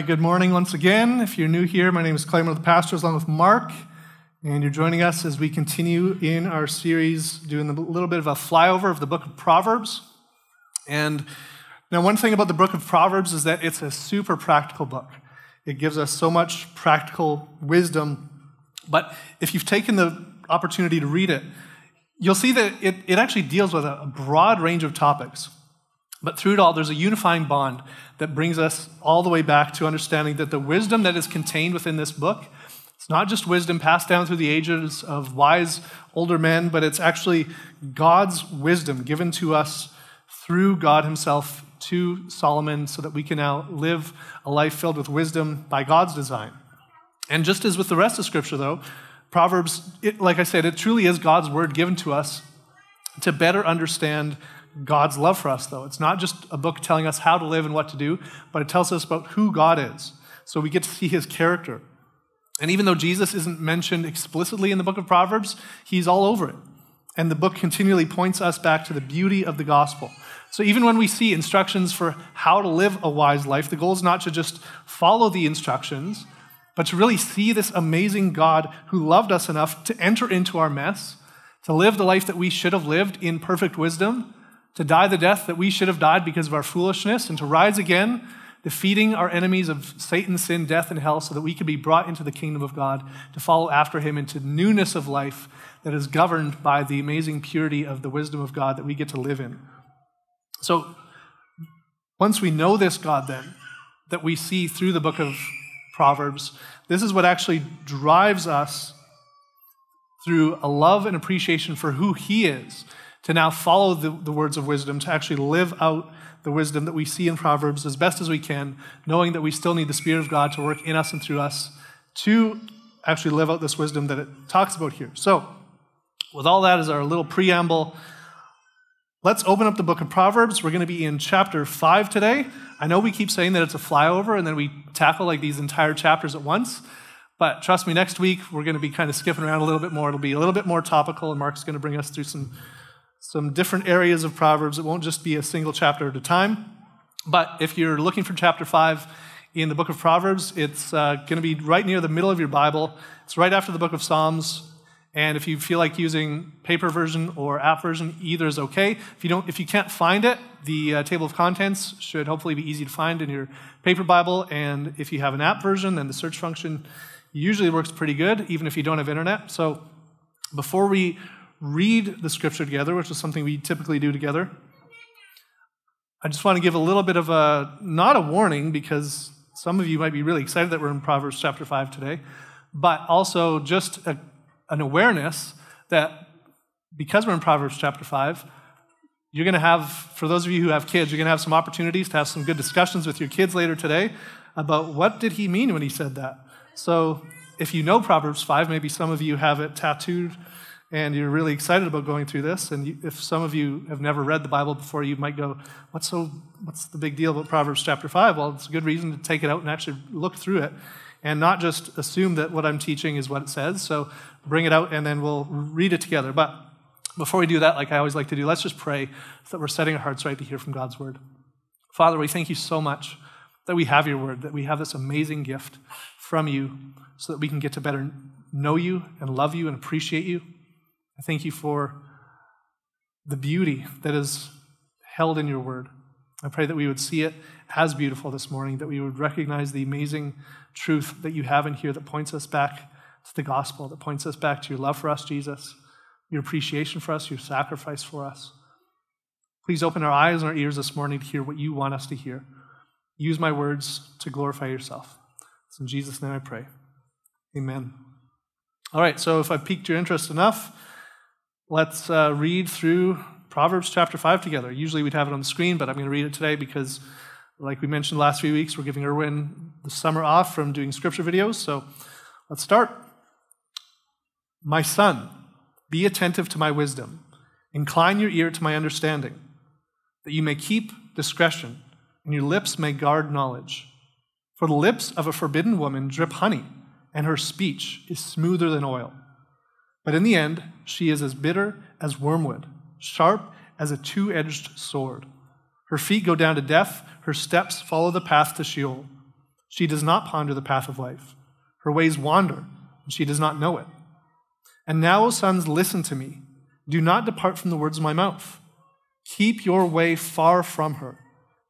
Right, good morning once again. If you're new here, my name is Clay, one of the pastors, along with Mark, and you're joining us as we continue in our series doing a little bit of a flyover of the book of Proverbs. And now, one thing about the book of Proverbs is that it's a super practical book. It gives us so much practical wisdom. But if you've taken the opportunity to read it, you'll see that it, it actually deals with a broad range of topics. But through it all, there's a unifying bond that brings us all the way back to understanding that the wisdom that is contained within this book, it's not just wisdom passed down through the ages of wise older men, but it's actually God's wisdom given to us through God Himself to Solomon so that we can now live a life filled with wisdom by God's design. And just as with the rest of Scripture, though, Proverbs, it, like I said, it truly is God's word given to us to better understand God's love for us, though. It's not just a book telling us how to live and what to do, but it tells us about who God is. So we get to see his character. And even though Jesus isn't mentioned explicitly in the book of Proverbs, he's all over it. And the book continually points us back to the beauty of the gospel. So even when we see instructions for how to live a wise life, the goal is not to just follow the instructions, but to really see this amazing God who loved us enough to enter into our mess, to live the life that we should have lived in perfect wisdom, to die the death that we should have died because of our foolishness, and to rise again, defeating our enemies of Satan, sin, death, and hell, so that we could be brought into the kingdom of God, to follow after him into newness of life that is governed by the amazing purity of the wisdom of God that we get to live in. So, once we know this God, then, that we see through the book of Proverbs, this is what actually drives us through a love and appreciation for who He is to now follow the, the words of wisdom, to actually live out the wisdom that we see in Proverbs as best as we can, knowing that we still need the Spirit of God to work in us and through us to actually live out this wisdom that it talks about here. So, with all that as our little preamble, let's open up the book of Proverbs. We're going to be in chapter 5 today. I know we keep saying that it's a flyover and then we tackle like these entire chapters at once. But trust me, next week we're going to be kind of skipping around a little bit more. It'll be a little bit more topical, and Mark's going to bring us through some some different areas of Proverbs. It won't just be a single chapter at a time. But if you're looking for chapter 5 in the book of Proverbs, it's uh, going to be right near the middle of your Bible. It's right after the book of Psalms. And if you feel like using paper version or app version, either is okay. If you don't, if you can't find it, the uh, table of contents should hopefully be easy to find in your paper Bible. And if you have an app version, then the search function usually works pretty good, even if you don't have internet. So before we read the scripture together, which is something we typically do together, I just want to give a little bit of a, not a warning, because some of you might be really excited that we're in Proverbs chapter 5 today, but also just a, an awareness that because we're in Proverbs chapter 5, you're going to have, for those of you who have kids, you're going to have some opportunities to have some good discussions with your kids later today about what did he mean when he said that. So if you know Proverbs 5, maybe some of you have it tattooed and you're really excited about going through this. And you, if some of you have never read the Bible before, you might go, "What's so? What's the big deal about Proverbs chapter five? Well, it's a good reason to take it out and actually look through it, and not just assume that what I'm teaching is what it says. So bring it out, and then we'll read it together. But before we do that, like I always like to do, let's just pray so that we're setting our hearts right to hear from God's word. Father, we thank you so much that we have your word, that we have this amazing gift from you, so that we can get to better know you and love you and appreciate you. I thank you for the beauty that is held in your word. I pray that we would see it as beautiful this morning, that we would recognize the amazing truth that you have in here that points us back to the gospel, that points us back to your love for us, Jesus, your appreciation for us, your sacrifice for us. Please open our eyes and our ears this morning to hear what you want us to hear. Use my words to glorify yourself. It's in Jesus' name I pray. Amen. All right, so if I've piqued your interest enough, let's uh, read through Proverbs chapter 5 together. Usually we'd have it on the screen, but I'm going to read it today because, like we mentioned last few weeks, we're giving Erwin the summer off from doing scripture videos. So let's start. My son, be attentive to my wisdom, incline your ear to my understanding, that you may keep discretion, and your lips may guard knowledge. For the lips of a forbidden woman drip honey, and her speech is smoother than oil. But in the end, she is as bitter as wormwood, sharp as a two edged sword. Her feet go down to death, her steps follow the path to Sheol. She does not ponder the path of life. Her ways wander, and she does not know it. And now, O sons, listen to me. Do not depart from the words of my mouth. Keep your way far from her.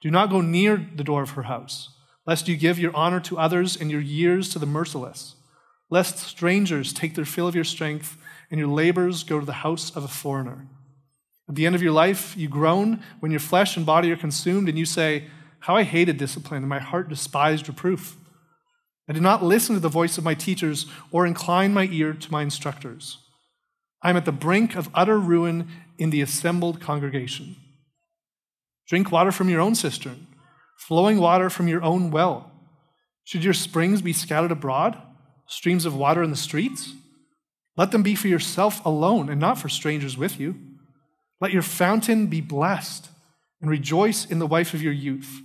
Do not go near the door of her house, lest you give your honor to others and your years to the merciless, lest strangers take their fill of your strength and your labors go to the house of a foreigner. At the end of your life, you groan when your flesh and body are consumed, and you say, How I hated discipline, and my heart despised reproof. I did not listen to the voice of my teachers or incline my ear to my instructors. I am at the brink of utter ruin in the assembled congregation. Drink water from your own cistern, flowing water from your own well. Should your springs be scattered abroad, streams of water in the streets? Let them be for yourself alone and not for strangers with you. Let your fountain be blessed and rejoice in the wife of your youth,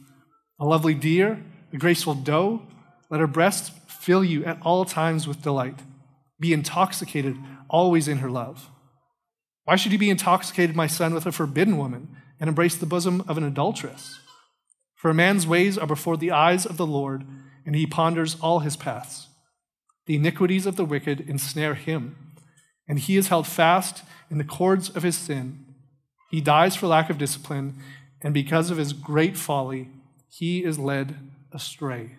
a lovely deer, a graceful doe. Let her breasts fill you at all times with delight. Be intoxicated always in her love. Why should you be intoxicated, my son, with a forbidden woman and embrace the bosom of an adulteress? For a man's ways are before the eyes of the Lord, and he ponders all his paths. The iniquities of the wicked ensnare him, and he is held fast in the cords of his sin. He dies for lack of discipline, and because of his great folly, he is led astray.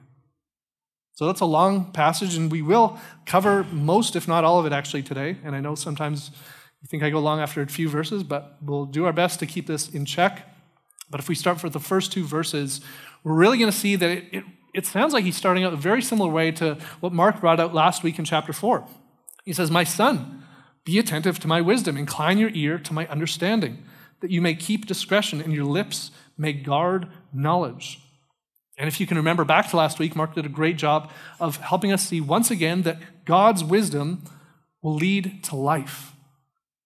So that's a long passage, and we will cover most, if not all of it, actually today. And I know sometimes you think I go long after a few verses, but we'll do our best to keep this in check. But if we start with the first two verses, we're really going to see that it, it, it sounds like he's starting out a very similar way to what Mark brought out last week in chapter 4. He says, My son, be attentive to my wisdom, incline your ear to my understanding, that you may keep discretion and your lips may guard knowledge. And if you can remember back to last week, Mark did a great job of helping us see once again that God's wisdom will lead to life.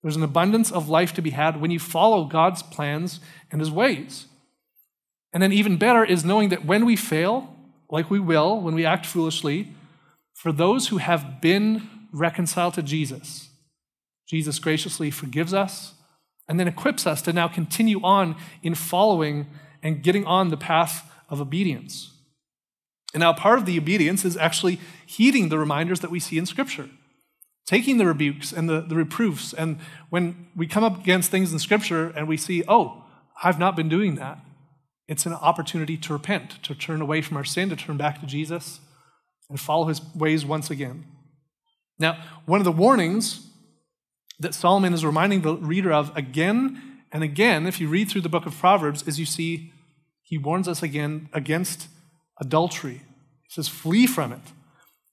There's an abundance of life to be had when you follow God's plans and his ways. And then, even better, is knowing that when we fail, like we will, when we act foolishly, for those who have been reconciled to Jesus, Jesus graciously forgives us and then equips us to now continue on in following and getting on the path of obedience. And now, part of the obedience is actually heeding the reminders that we see in Scripture taking the rebukes and the, the reproofs. And when we come up against things in Scripture and we see, oh, I've not been doing that, it's an opportunity to repent, to turn away from our sin, to turn back to Jesus and follow his ways once again. Now, one of the warnings that Solomon is reminding the reader of again and again, if you read through the book of Proverbs, is you see he warns us again against adultery. He says, flee from it.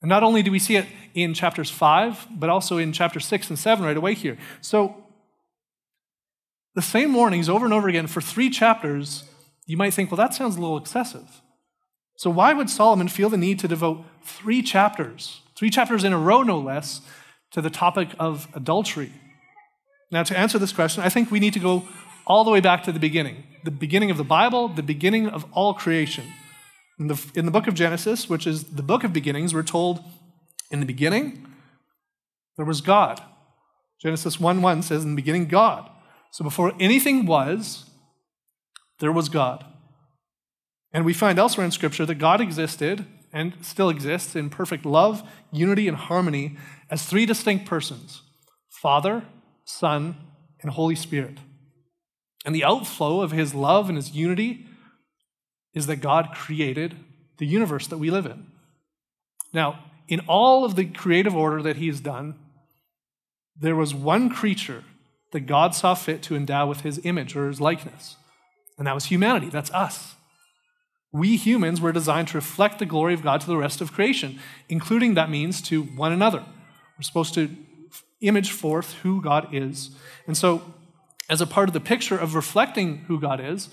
And not only do we see it in chapters 5, but also in chapter 6 and 7 right away here. So, the same warnings over and over again for three chapters, you might think, well, that sounds a little excessive. So, why would Solomon feel the need to devote three chapters, three chapters in a row, no less, to the topic of adultery? Now, to answer this question, I think we need to go all the way back to the beginning the beginning of the Bible, the beginning of all creation. In the, in the book of Genesis, which is the book of beginnings, we're told in the beginning, there was God. Genesis 1 1 says, In the beginning, God. So before anything was, there was God. And we find elsewhere in Scripture that God existed and still exists in perfect love, unity, and harmony as three distinct persons Father, Son, and Holy Spirit. And the outflow of his love and his unity is that God created the universe that we live in. Now, in all of the creative order that he has done, there was one creature that God saw fit to endow with his image or his likeness, and that was humanity. That's us. We humans were designed to reflect the glory of God to the rest of creation, including that means to one another. We're supposed to image forth who God is. And so, as a part of the picture of reflecting who God is,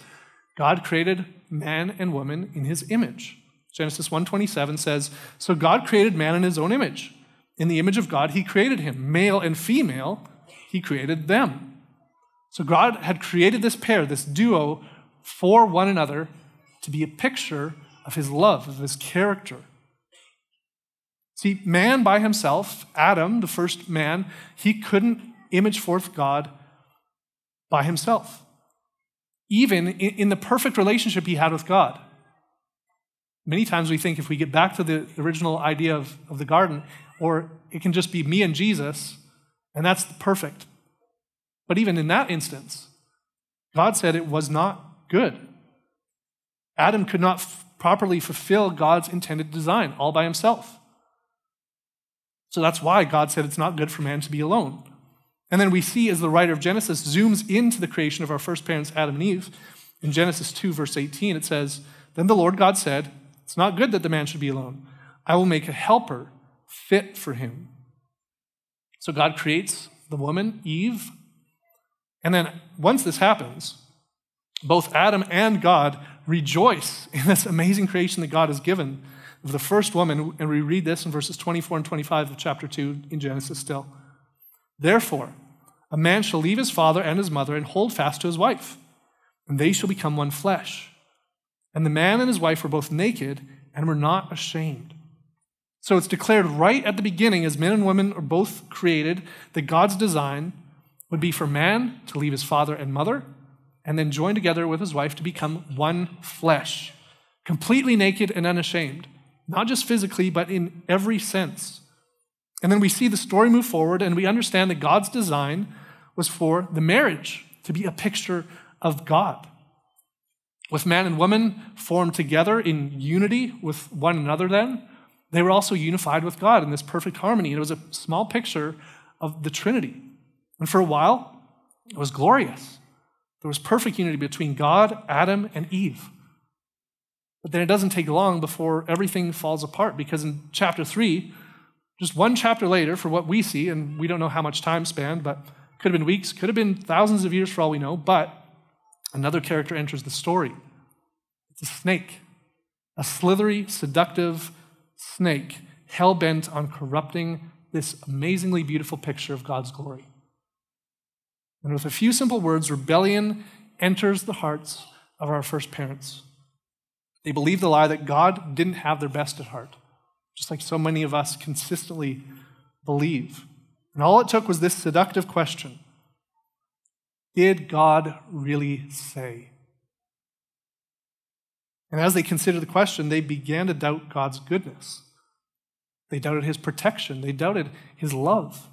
God created man and woman in his image. Genesis 1:27 says, "So God created man in his own image. In the image of God he created him, male and female, he created them." So God had created this pair, this duo for one another to be a picture of his love, of his character. See, man by himself, Adam, the first man, he couldn't image forth God by himself even in the perfect relationship he had with God. Many times we think if we get back to the original idea of, of the garden, or it can just be me and Jesus, and that's perfect. But even in that instance, God said it was not good. Adam could not f- properly fulfill God's intended design all by himself. So that's why God said it's not good for man to be alone. And then we see as the writer of Genesis zooms into the creation of our first parents, Adam and Eve, in Genesis 2, verse 18, it says, Then the Lord God said, It's not good that the man should be alone. I will make a helper fit for him. So God creates the woman, Eve. And then once this happens, both Adam and God rejoice in this amazing creation that God has given of the first woman. And we read this in verses 24 and 25 of chapter 2 in Genesis still. Therefore, a man shall leave his father and his mother and hold fast to his wife, and they shall become one flesh. And the man and his wife were both naked and were not ashamed. So it's declared right at the beginning, as men and women are both created, that God's design would be for man to leave his father and mother and then join together with his wife to become one flesh, completely naked and unashamed, not just physically, but in every sense. And then we see the story move forward, and we understand that God's design was for the marriage to be a picture of God. With man and woman formed together in unity with one another, then, they were also unified with God in this perfect harmony. And it was a small picture of the Trinity. And for a while, it was glorious. There was perfect unity between God, Adam, and Eve. But then it doesn't take long before everything falls apart because in chapter 3, just one chapter later, for what we see, and we don't know how much time span, but could have been weeks, could have been thousands of years for all we know, but another character enters the story. It's a snake, a slithery, seductive snake, hell bent on corrupting this amazingly beautiful picture of God's glory. And with a few simple words, rebellion enters the hearts of our first parents. They believe the lie that God didn't have their best at heart just like so many of us consistently believe. And all it took was this seductive question Did God really say? And as they considered the question, they began to doubt God's goodness. They doubted his protection, they doubted his love.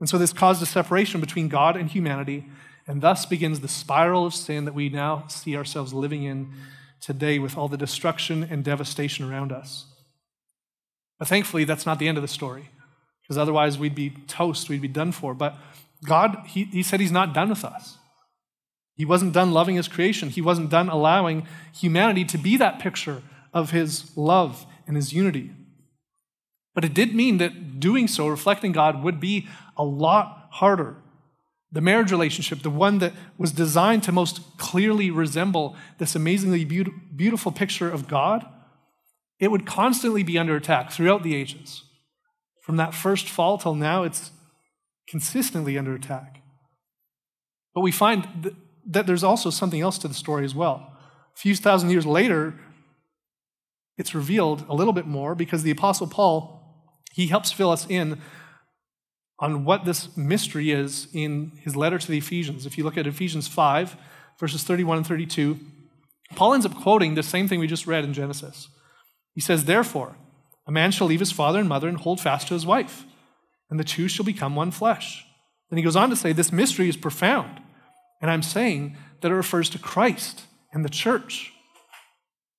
And so this caused a separation between God and humanity, and thus begins the spiral of sin that we now see ourselves living in today with all the destruction and devastation around us. But thankfully, that's not the end of the story, because otherwise we'd be toast, we'd be done for. But God, he, he said He's not done with us. He wasn't done loving His creation, He wasn't done allowing humanity to be that picture of His love and His unity. But it did mean that doing so, reflecting God, would be a lot harder. The marriage relationship, the one that was designed to most clearly resemble this amazingly beautiful picture of God, it would constantly be under attack throughout the ages. From that first fall till now, it's consistently under attack. But we find that there's also something else to the story as well. A few thousand years later, it's revealed a little bit more because the Apostle Paul, he helps fill us in on what this mystery is in his letter to the Ephesians. If you look at Ephesians 5, verses 31 and 32, Paul ends up quoting the same thing we just read in Genesis. He says, Therefore, a man shall leave his father and mother and hold fast to his wife, and the two shall become one flesh. Then he goes on to say, This mystery is profound, and I'm saying that it refers to Christ and the church.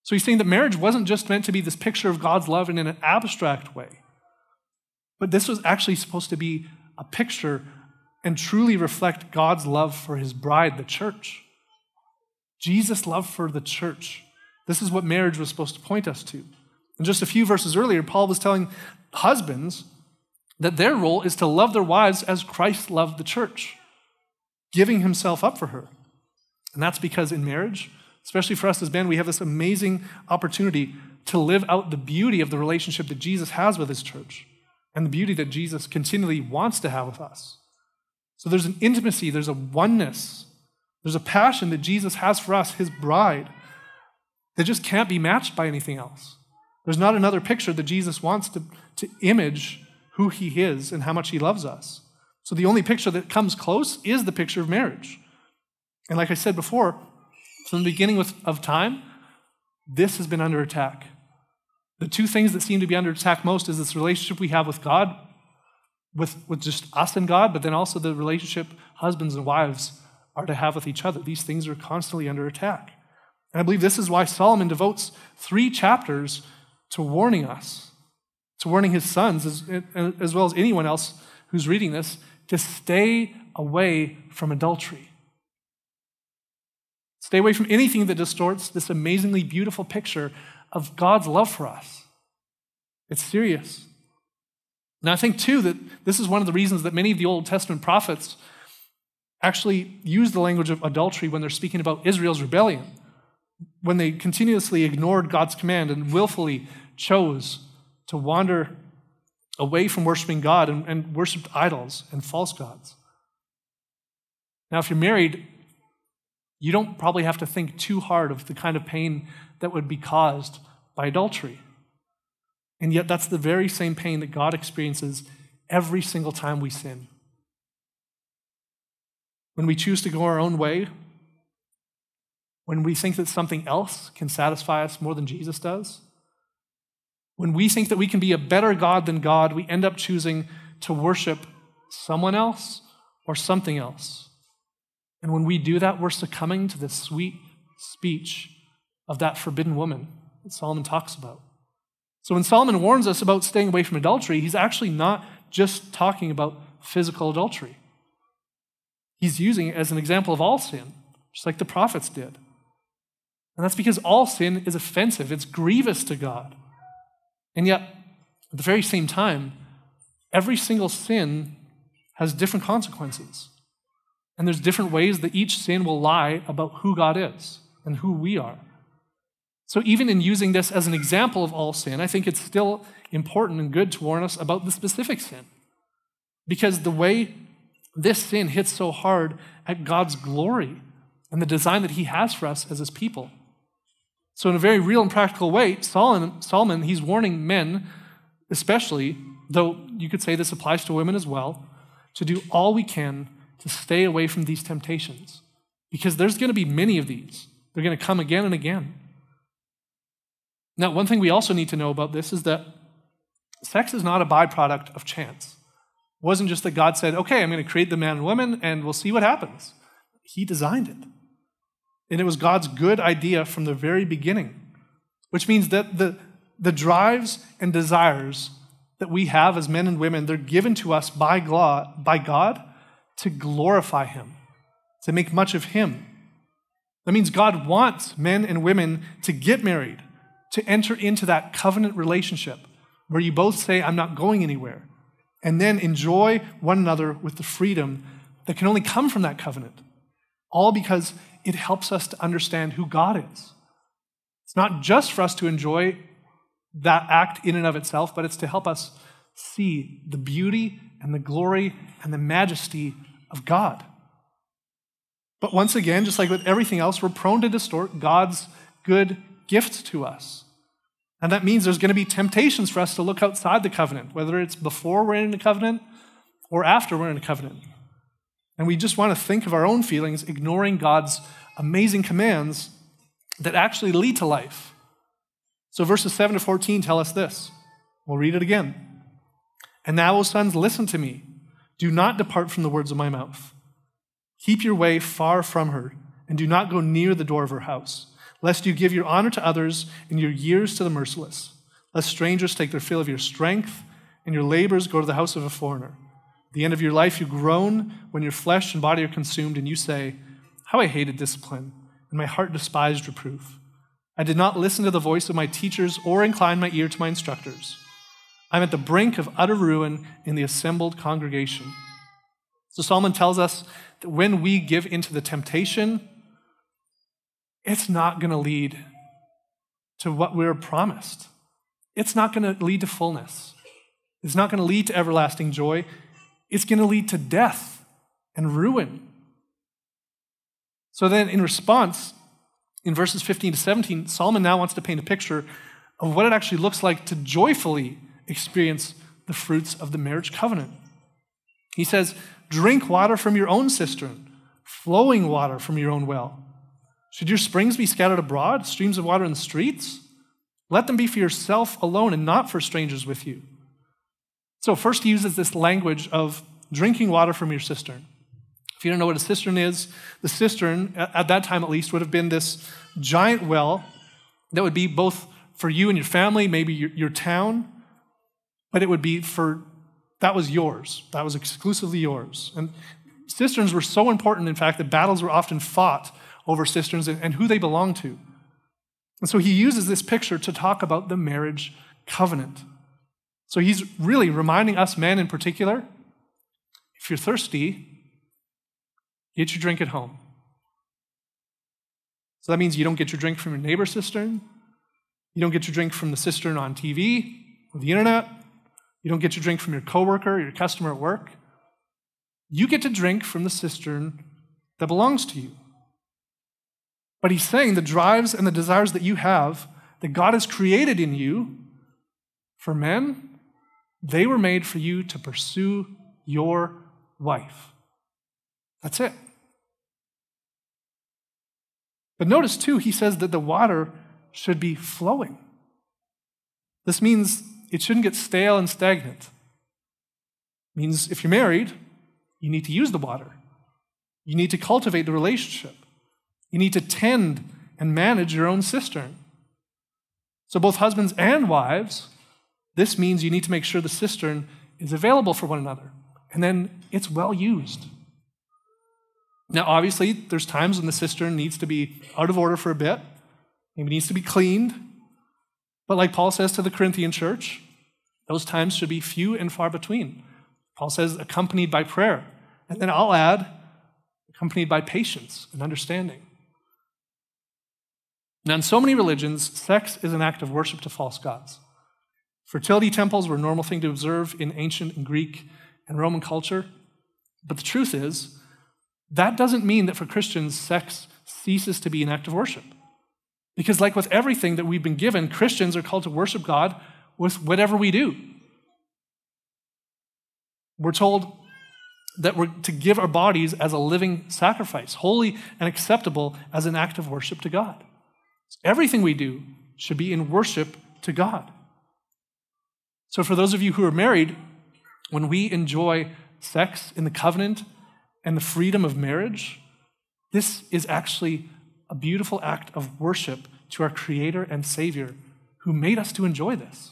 So he's saying that marriage wasn't just meant to be this picture of God's love in an abstract way, but this was actually supposed to be a picture and truly reflect God's love for his bride, the church. Jesus' love for the church. This is what marriage was supposed to point us to. And just a few verses earlier, Paul was telling husbands that their role is to love their wives as Christ loved the church, giving himself up for her. And that's because in marriage, especially for us as men, we have this amazing opportunity to live out the beauty of the relationship that Jesus has with his church and the beauty that Jesus continually wants to have with us. So there's an intimacy, there's a oneness, there's a passion that Jesus has for us, his bride, that just can't be matched by anything else. There's not another picture that Jesus wants to, to image who he is and how much he loves us. So the only picture that comes close is the picture of marriage. And like I said before, from the beginning of time, this has been under attack. The two things that seem to be under attack most is this relationship we have with God, with, with just us and God, but then also the relationship husbands and wives are to have with each other. These things are constantly under attack. And I believe this is why Solomon devotes three chapters to warning us, to warning his sons, as, as well as anyone else who's reading this, to stay away from adultery. Stay away from anything that distorts this amazingly beautiful picture of God's love for us. It's serious. And I think, too, that this is one of the reasons that many of the Old Testament prophets actually use the language of adultery when they're speaking about Israel's rebellion, when they continuously ignored God's command and willfully chose to wander away from worshiping God and, and worshiped idols and false gods. Now, if you're married, you don't probably have to think too hard of the kind of pain that would be caused by adultery. And yet, that's the very same pain that God experiences every single time we sin. When we choose to go our own way, when we think that something else can satisfy us more than Jesus does, when we think that we can be a better God than God, we end up choosing to worship someone else or something else. And when we do that, we're succumbing to the sweet speech of that forbidden woman that Solomon talks about. So when Solomon warns us about staying away from adultery, he's actually not just talking about physical adultery. He's using it as an example of all sin, just like the prophets did. And that's because all sin is offensive, it's grievous to God. And yet, at the very same time, every single sin has different consequences. And there's different ways that each sin will lie about who God is and who we are. So, even in using this as an example of all sin, I think it's still important and good to warn us about the specific sin. Because the way this sin hits so hard at God's glory and the design that He has for us as His people. So, in a very real and practical way, Solomon, Solomon he's warning men, especially, though you could say this applies to women as well, to do all we can to stay away from these temptations. Because there's going to be many of these. They're going to come again and again. Now, one thing we also need to know about this is that sex is not a byproduct of chance. It wasn't just that God said, okay, I'm going to create the man and woman and we'll see what happens. He designed it. And it was God's good idea from the very beginning, which means that the, the drives and desires that we have as men and women, they're given to us by God, by God to glorify Him, to make much of Him. That means God wants men and women to get married, to enter into that covenant relationship where you both say, I'm not going anywhere, and then enjoy one another with the freedom that can only come from that covenant. All because it helps us to understand who God is. It's not just for us to enjoy that act in and of itself, but it's to help us see the beauty and the glory and the majesty of God. But once again, just like with everything else, we're prone to distort God's good gift to us. And that means there's going to be temptations for us to look outside the covenant, whether it's before we're in the covenant or after we're in the covenant. And we just want to think of our own feelings, ignoring God's amazing commands that actually lead to life. So verses 7 to 14 tell us this. We'll read it again. And now, O sons, listen to me. Do not depart from the words of my mouth. Keep your way far from her, and do not go near the door of her house lest you give your honor to others and your years to the merciless, lest strangers take their fill of your strength and your labors go to the house of a foreigner. At the end of your life, you groan when your flesh and body are consumed, and you say, How I hated discipline, and my heart despised reproof. I did not listen to the voice of my teachers or incline my ear to my instructors. I'm at the brink of utter ruin in the assembled congregation. So Solomon tells us that when we give into the temptation it's not going to lead to what we we're promised. It's not going to lead to fullness. It's not going to lead to everlasting joy. It's going to lead to death and ruin. So then, in response, in verses 15 to 17, Solomon now wants to paint a picture of what it actually looks like to joyfully experience the fruits of the marriage covenant. He says, Drink water from your own cistern, flowing water from your own well. Should your springs be scattered abroad, streams of water in the streets? Let them be for yourself alone and not for strangers with you. So, first, he uses this language of drinking water from your cistern. If you don't know what a cistern is, the cistern, at that time at least, would have been this giant well that would be both for you and your family, maybe your, your town, but it would be for, that was yours. That was exclusively yours. And cisterns were so important, in fact, that battles were often fought over cisterns and, who they belonged to. And so he uses this picture to talk about the marriage covenant. So he's really reminding us men in particular if you're thirsty, get your drink at home. So that means you don't get your drink from your neighbor's cistern. You don't get your drink from the cistern on TV or the internet. You don't get your drink from your coworker or your customer at work. You get to drink from the cistern that belongs to you. But he's saying the drives and the desires that you have, that God has created in you for men, they were made for you to pursue your wife. That's it. But notice too, he says that the water should be flowing. This means it shouldn't get stale and stagnant. It means if you're married, you need to use the water. You need to cultivate the relationship. You need to tend and manage your own cistern. So, both husbands and wives, this means you need to make sure the cistern is available for one another and then it's well used. Now, obviously, there's times when the cistern needs to be out of order for a bit, maybe needs to be cleaned. But like Paul says to the Corinthian church, those times should be few and far between. Paul says, accompanied by prayer. And then I'll add, accompanied by patience and understanding. Now, in so many religions, sex is an act of worship to false gods. Fertility temples were a normal thing to observe in ancient and Greek and Roman culture. But the truth is, that doesn't mean that for Christians, sex ceases to be an act of worship. Because, like with everything that we've been given, Christians are called to worship God with whatever we do. We're told that we're to give our bodies as a living sacrifice, holy and acceptable as an act of worship to God. Everything we do should be in worship to God. So, for those of you who are married, when we enjoy sex in the covenant and the freedom of marriage, this is actually a beautiful act of worship to our Creator and Savior who made us to enjoy this.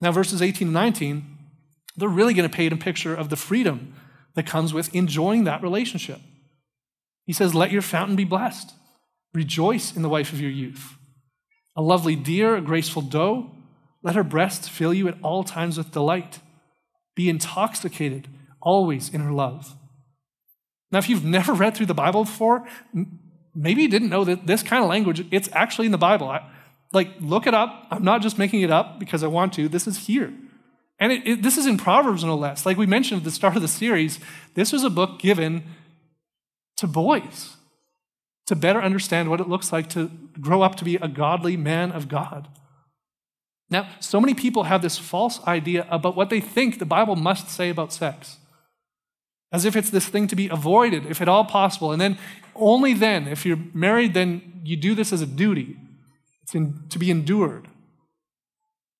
Now, verses 18 and 19, they're really going to paint a picture of the freedom that comes with enjoying that relationship. He says, Let your fountain be blessed. Rejoice in the wife of your youth. A lovely deer, a graceful doe, let her breast fill you at all times with delight. Be intoxicated always in her love. Now, if you've never read through the Bible before, maybe you didn't know that this kind of language, it's actually in the Bible. I, like, look it up. I'm not just making it up because I want to. This is here. And it, it, this is in Proverbs, no less. Like we mentioned at the start of the series, this was a book given to boys to better understand what it looks like to grow up to be a godly man of God. Now, so many people have this false idea about what they think the Bible must say about sex, as if it's this thing to be avoided, if at all possible. And then, only then, if you're married, then you do this as a duty. It's in, to be endured.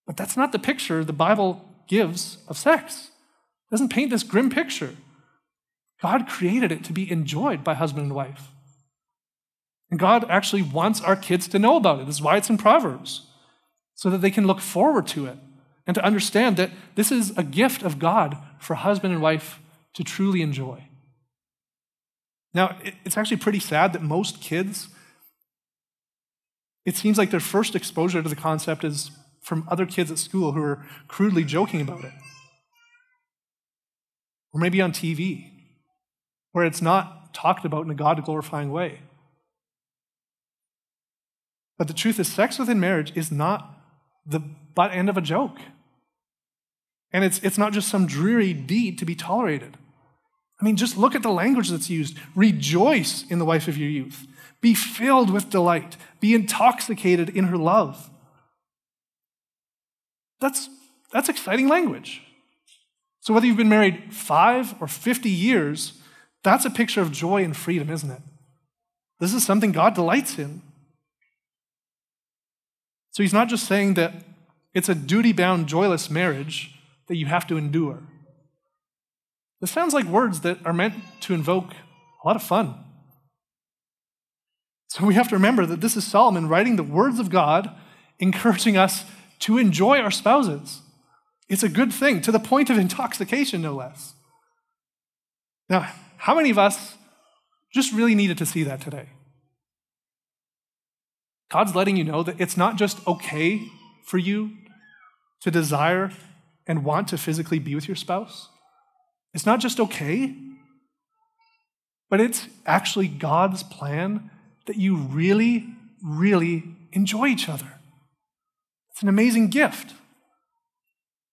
But that's not the picture the Bible gives of sex. It doesn't paint this grim picture. God created it to be enjoyed by husband and wife. And God actually wants our kids to know about it. This is why it's in Proverbs so that they can look forward to it and to understand that this is a gift of God for husband and wife to truly enjoy. Now, it's actually pretty sad that most kids, it seems like their first exposure to the concept is from other kids at school who are crudely joking about it. Or maybe on TV, where it's not talked about in a God glorifying way. But the truth is, sex within marriage is not the butt end of a joke. And it's, it's not just some dreary deed to be tolerated. I mean, just look at the language that's used. Rejoice in the wife of your youth. Be filled with delight. Be intoxicated in her love. That's, that's exciting language. So, whether you've been married five or 50 years, that's a picture of joy and freedom, isn't it? This is something God delights in. So he's not just saying that it's a duty bound, joyless marriage that you have to endure. This sounds like words that are meant to invoke a lot of fun. So we have to remember that this is Solomon writing the words of God, encouraging us to enjoy our spouses. It's a good thing, to the point of intoxication, no less. Now, how many of us just really needed to see that today? God's letting you know that it's not just okay for you to desire and want to physically be with your spouse. It's not just okay, but it's actually God's plan that you really, really enjoy each other. It's an amazing gift.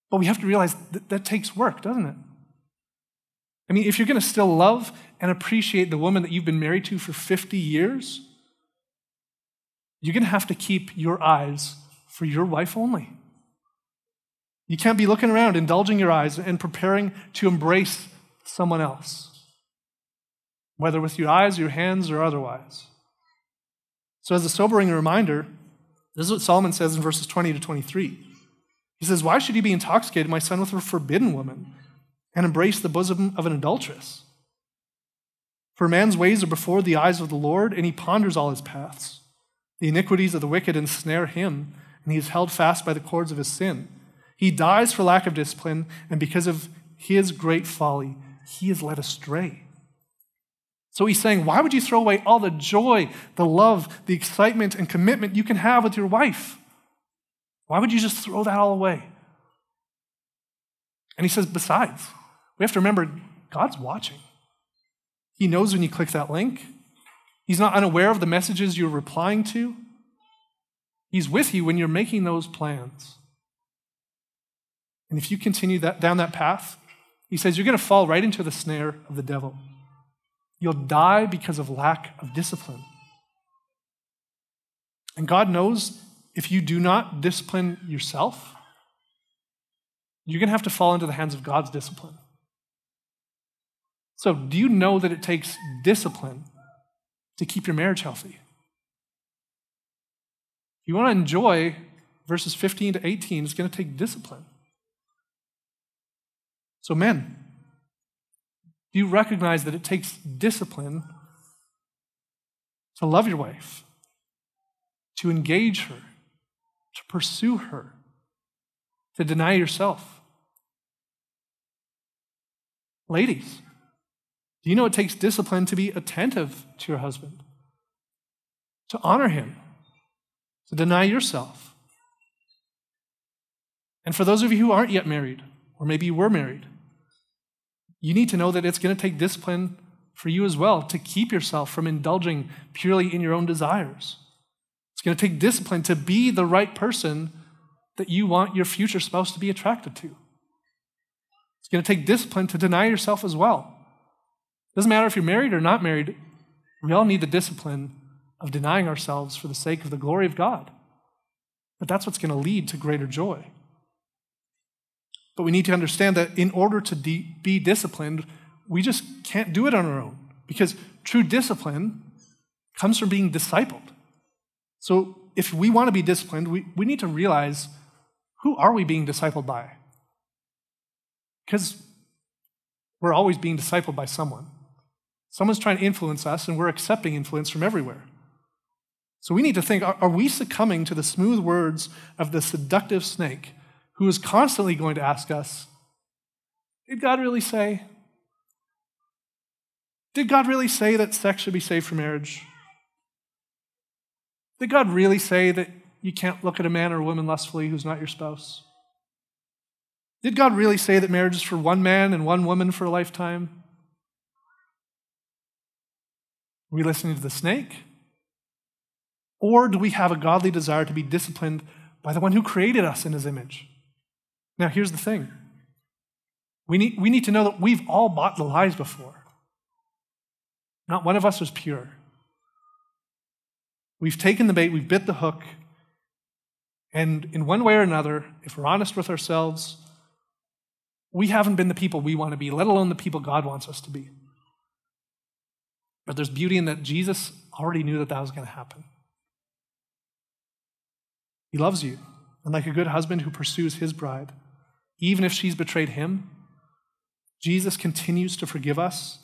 But we have to realize that that takes work, doesn't it? I mean, if you're going to still love and appreciate the woman that you've been married to for 50 years, you're going to have to keep your eyes for your wife only. You can't be looking around, indulging your eyes, and preparing to embrace someone else, whether with your eyes, your hands, or otherwise. So, as a sobering reminder, this is what Solomon says in verses 20 to 23. He says, Why should you be intoxicated, my son, with a forbidden woman and embrace the bosom of an adulteress? For man's ways are before the eyes of the Lord, and he ponders all his paths. The iniquities of the wicked ensnare him, and he is held fast by the cords of his sin. He dies for lack of discipline, and because of his great folly, he is led astray. So he's saying, why would you throw away all the joy, the love, the excitement, and commitment you can have with your wife? Why would you just throw that all away? And he says, besides, we have to remember God's watching. He knows when you click that link. He's not unaware of the messages you're replying to. He's with you when you're making those plans. And if you continue that, down that path, he says you're going to fall right into the snare of the devil. You'll die because of lack of discipline. And God knows if you do not discipline yourself, you're going to have to fall into the hands of God's discipline. So, do you know that it takes discipline to keep your marriage healthy? If you want to enjoy verses 15 to 18, it's going to take discipline. So, men, do you recognize that it takes discipline to love your wife, to engage her, to pursue her, to deny yourself? Ladies, do you know it takes discipline to be attentive to your husband, to honor him, to deny yourself? And for those of you who aren't yet married, or maybe you were married, you need to know that it's going to take discipline for you as well to keep yourself from indulging purely in your own desires. It's going to take discipline to be the right person that you want your future spouse to be attracted to. It's going to take discipline to deny yourself as well. It doesn't matter if you're married or not married, we all need the discipline of denying ourselves for the sake of the glory of God. But that's what's going to lead to greater joy. But we need to understand that in order to de- be disciplined, we just can't do it on our own because true discipline comes from being discipled. So if we want to be disciplined, we, we need to realize who are we being discipled by? Because we're always being discipled by someone. Someone's trying to influence us, and we're accepting influence from everywhere. So we need to think are, are we succumbing to the smooth words of the seductive snake who is constantly going to ask us, Did God really say? Did God really say that sex should be saved for marriage? Did God really say that you can't look at a man or a woman lustfully who's not your spouse? Did God really say that marriage is for one man and one woman for a lifetime? Are we listening to the snake? Or do we have a godly desire to be disciplined by the one who created us in his image? Now, here's the thing we need, we need to know that we've all bought the lies before. Not one of us was pure. We've taken the bait, we've bit the hook, and in one way or another, if we're honest with ourselves, we haven't been the people we want to be, let alone the people God wants us to be. But there's beauty in that Jesus already knew that that was going to happen. He loves you. And like a good husband who pursues his bride, even if she's betrayed him, Jesus continues to forgive us.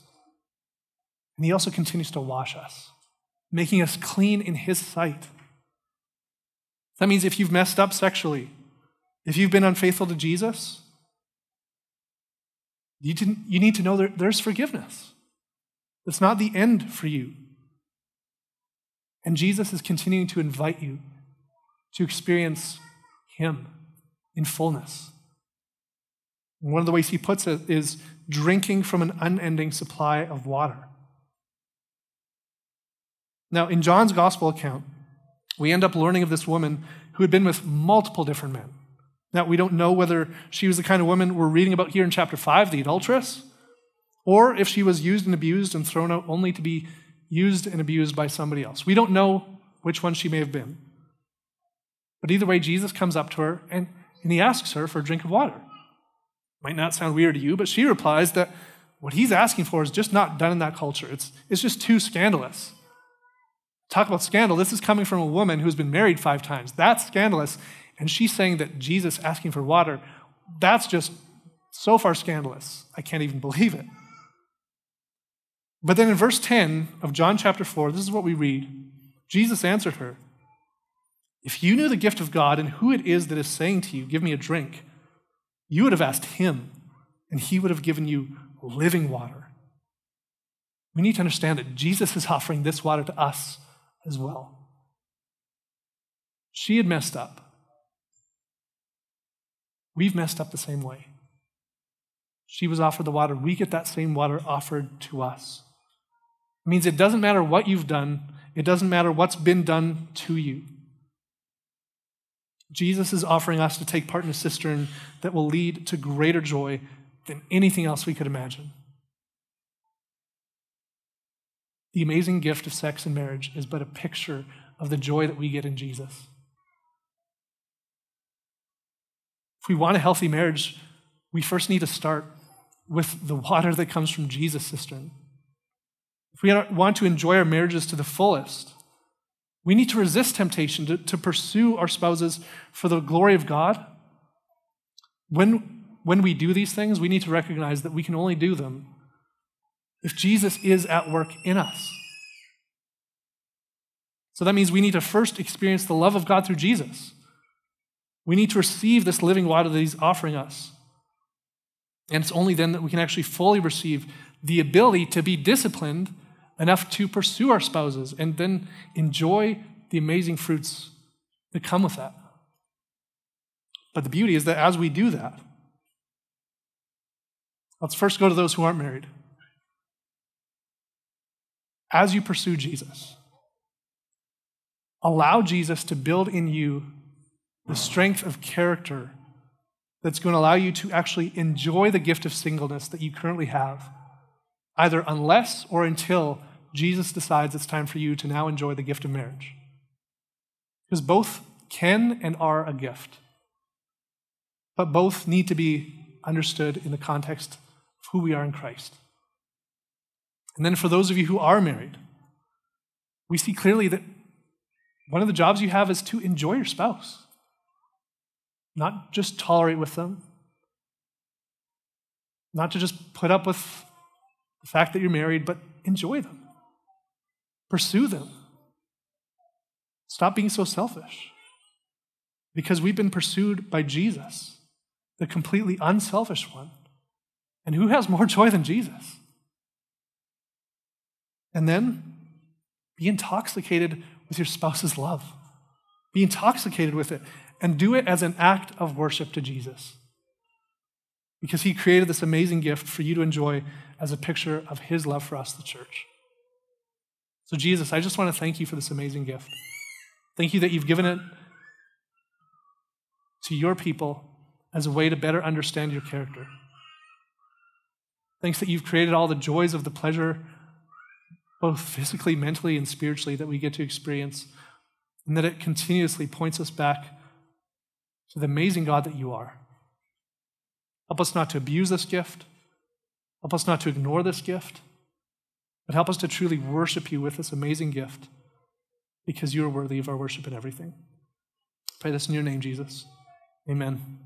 And he also continues to wash us, making us clean in his sight. That means if you've messed up sexually, if you've been unfaithful to Jesus, you, need to know there's forgiveness. It's not the end for you. And Jesus is continuing to invite you to experience Him in fullness. One of the ways He puts it is drinking from an unending supply of water. Now, in John's gospel account, we end up learning of this woman who had been with multiple different men. Now, we don't know whether she was the kind of woman we're reading about here in chapter 5, the adulteress, or if she was used and abused and thrown out only to be used and abused by somebody else. We don't know which one she may have been. But either way, Jesus comes up to her and, and he asks her for a drink of water. Might not sound weird to you, but she replies that what he's asking for is just not done in that culture. It's, it's just too scandalous. Talk about scandal. This is coming from a woman who's been married five times. That's scandalous. And she's saying that Jesus asking for water, that's just so far scandalous. I can't even believe it. But then in verse 10 of John chapter 4, this is what we read Jesus answered her, If you knew the gift of God and who it is that is saying to you, Give me a drink, you would have asked him, and he would have given you living water. We need to understand that Jesus is offering this water to us as well. She had messed up. We've messed up the same way. She was offered the water. We get that same water offered to us. It means it doesn't matter what you've done, it doesn't matter what's been done to you. Jesus is offering us to take part in a cistern that will lead to greater joy than anything else we could imagine. The amazing gift of sex and marriage is but a picture of the joy that we get in Jesus. If we want a healthy marriage, we first need to start with the water that comes from Jesus' cistern. If we want to enjoy our marriages to the fullest, we need to resist temptation to, to pursue our spouses for the glory of God. When, when we do these things, we need to recognize that we can only do them if Jesus is at work in us. So that means we need to first experience the love of God through Jesus. We need to receive this living water that He's offering us. And it's only then that we can actually fully receive the ability to be disciplined enough to pursue our spouses and then enjoy the amazing fruits that come with that. But the beauty is that as we do that, let's first go to those who aren't married as you pursue Jesus, allow Jesus to build in you the strength of character that's going to allow you to actually enjoy the gift of singleness that you currently have, either unless or until Jesus decides it's time for you to now enjoy the gift of marriage. Because both can and are a gift, but both need to be understood in the context of who we are in Christ. And then for those of you who are married, we see clearly that one of the jobs you have is to enjoy your spouse, not just tolerate with them, not to just put up with the fact that you're married, but enjoy them, pursue them. Stop being so selfish. Because we've been pursued by Jesus, the completely unselfish one. And who has more joy than Jesus? And then be intoxicated with your spouse's love. Be intoxicated with it and do it as an act of worship to Jesus. Because he created this amazing gift for you to enjoy as a picture of his love for us, the church. So, Jesus, I just want to thank you for this amazing gift. Thank you that you've given it to your people as a way to better understand your character. Thanks that you've created all the joys of the pleasure both physically, mentally, and spiritually, that we get to experience, and that it continuously points us back to the amazing God that you are. Help us not to abuse this gift. Help us not to ignore this gift. But help us to truly worship you with this amazing gift because you are worthy of our worship and everything. Pray this in your name, Jesus. Amen.